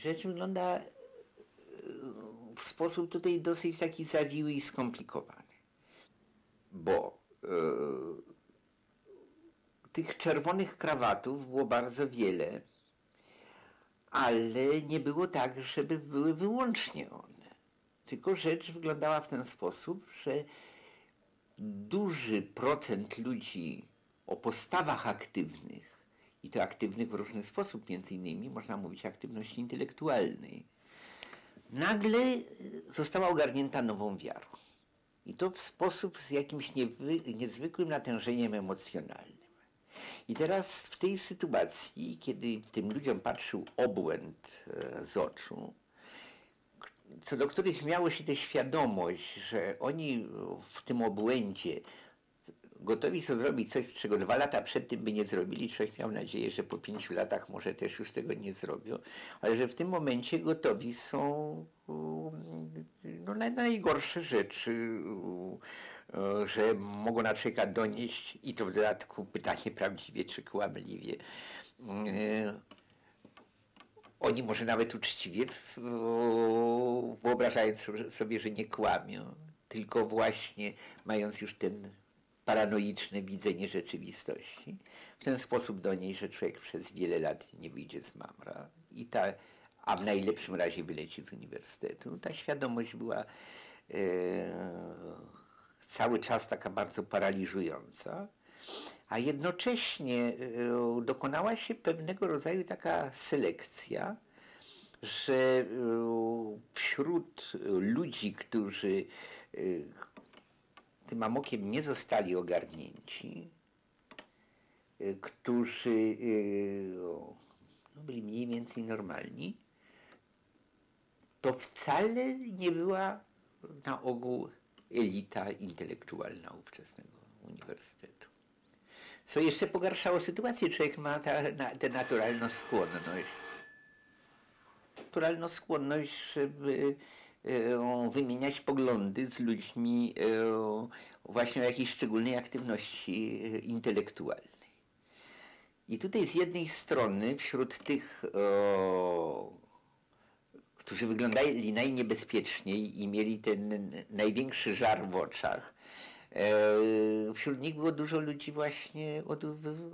Rzecz wygląda e, w sposób tutaj dosyć taki zawiły i skomplikowany. Bo e, tych czerwonych krawatów było bardzo wiele, ale nie było tak, żeby były wyłącznie one. Tylko rzecz wyglądała w ten sposób, że duży procent ludzi o postawach aktywnych, i to aktywnych w różny sposób, między innymi można mówić o aktywności intelektualnej, nagle została ogarnięta nową wiarą. I to w sposób z jakimś niezwykłym natężeniem emocjonalnym. I teraz w tej sytuacji, kiedy tym ludziom patrzył obłęd e, z oczu, co do których miało się tę świadomość, że oni w tym obłędzie gotowi są zrobić coś, czego dwa lata przed tym by nie zrobili. Człowiek miał nadzieję, że po pięciu latach może też już tego nie zrobią, ale że w tym momencie gotowi są no, na najgorsze rzeczy, że mogą na człowieka donieść i to w dodatku pytanie prawdziwie czy kłamliwie. Oni może nawet uczciwie wyobrażając sobie, że nie kłamią, tylko właśnie mając już ten paranoiczne widzenie rzeczywistości. W ten sposób do niej, że człowiek przez wiele lat nie wyjdzie z mamra i ta, a w najlepszym razie wyleci z uniwersytetu. Ta świadomość była e, cały czas taka bardzo paraliżująca, a jednocześnie e, dokonała się pewnego rodzaju taka selekcja, że e, wśród ludzi, którzy e, tym amokiem nie zostali ogarnięci, y, którzy y, no, byli mniej więcej normalni, to wcale nie była na ogół elita intelektualna ówczesnego uniwersytetu. Co jeszcze pogarszało sytuację, człowiek ma tę na, naturalną skłonność, naturalną skłonność, żeby wymieniać poglądy z ludźmi e, właśnie o jakiejś szczególnej aktywności e, intelektualnej. I tutaj z jednej strony wśród tych, którzy wyglądali najniebezpieczniej i mieli ten największy żar w oczach, wśród nich było dużo ludzi właśnie o,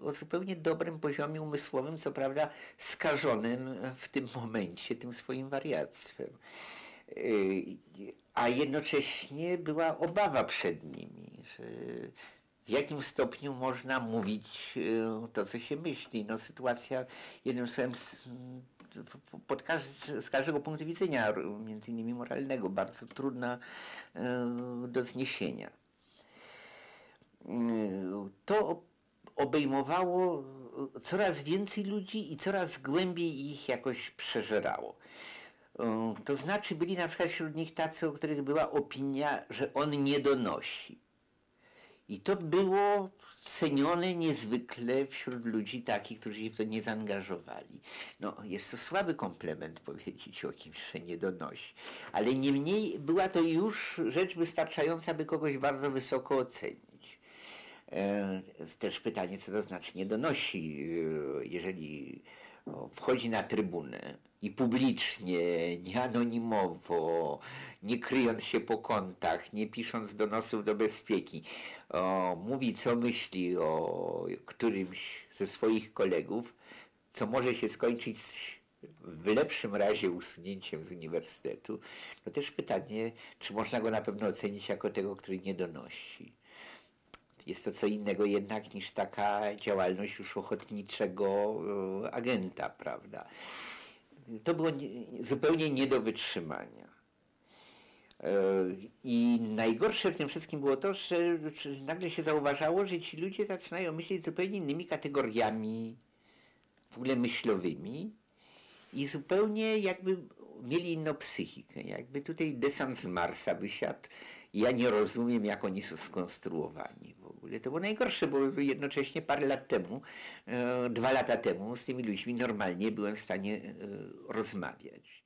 o, zupełnie dobrym poziomie umysłowym, co prawda skażonym w tym momencie tym swoim wariactwem a jednocześnie była obawa przed nimi, że w jakim stopniu można mówić e, to, co się myśli. No, sytuacja, jednym słowem, pod każdy, z każdego punktu widzenia, między innymi moralnego, bardzo trudna do zniesienia. To obejmowało coraz więcej ludzi i coraz głębiej ich jakoś przeżerało. To znaczy byli na przykład wśród nich tacy, o których była opinia, że on nie donosi. I to było cenione niezwykle wśród ludzi takich, którzy się w to nie zaangażowali. No, jest to słaby komplement powiedzieć o kimś, że nie donosi. Ale niemniej była to już rzecz wystarczająca, by kogoś bardzo wysoko ocenić. E, też pytanie, co to znaczy nie donosi. E, jeżeli wchodzi na trybunę i publicznie, nie anonimowo, nie kryjąc się po kątach, nie pisząc donosów do bezpieki, o, mówi co myśli o którymś ze swoich kolegów, co może się skończyć w lepszym razie usunięciem z uniwersytetu, no też pytanie, czy można go na pewno ocenić jako tego, który nie donosi. Jest to co innego jednak niż taka działalność już ochotniczego e, agenta, prawda. To było zupełnie nie do wytrzymania. E, I najgorsze w tym wszystkim było to, że nagle się zauważało, że ci ludzie zaczynają myśleć zupełnie innymi kategoriami, w ogóle myślowymi i zupełnie jakby mieli inną psychikę. Jakby tutaj desant z Marsa wysiadł. Ja nie rozumiem, jak oni są skonstruowani ogóle. To było najgorsze, bo jednocześnie parę lat temu, e, dwa lata temu z tymi ludźmi normalnie byłem w stanie e, rozmawiać.